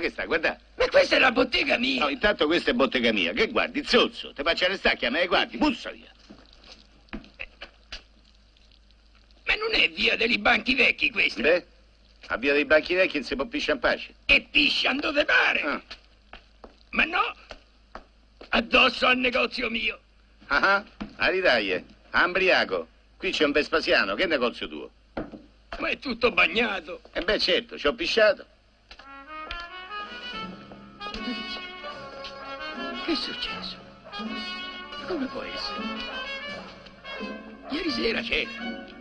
che sta, guarda. Ma questa è la bottega mia. No, intanto questa è bottega mia. Che guardi? Zozzo, ti faccio arrestare, chiama e guardi, bussa via. Ma non è via degli banchi vecchi questa? Beh, a via dei banchi vecchi non si può pisciare in pace. E pisciano dove pare. Ah, Ma no, addosso al negozio mio. ah, ah, aridaglie, ambriaco. Qui c'è un Vespasiano, che negozio tuo? Ma è tutto bagnato. E beh, certo, ci ho pisciato. Che è successo? Come può essere? Ieri sera c'era.